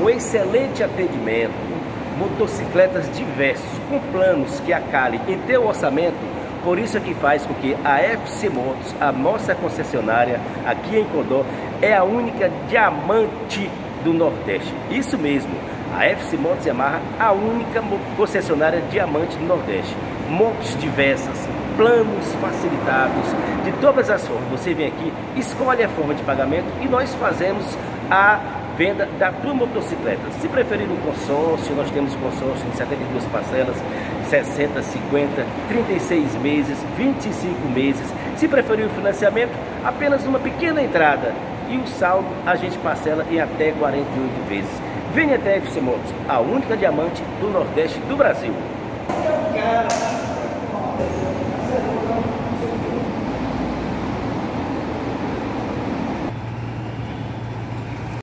um excelente atendimento, motocicletas diversos, com planos que acalem em teu orçamento, por isso é que faz com que a FC Motos, a nossa concessionária aqui em Condó, é a única diamante do Nordeste. Isso mesmo, a FC Motos Yamaha, a única concessionária diamante do Nordeste. Motos diversas, planos facilitados, de todas as formas. Você vem aqui, escolhe a forma de pagamento e nós fazemos a venda da tua motocicleta. Se preferir um consórcio, nós temos consórcio em 72 parcelas, 60, 50, 36 meses, 25 meses. Se preferir o financiamento, apenas uma pequena entrada e o saldo a gente parcela em até 48 vezes. Venha até FC Motos, a única diamante do Nordeste do Brasil.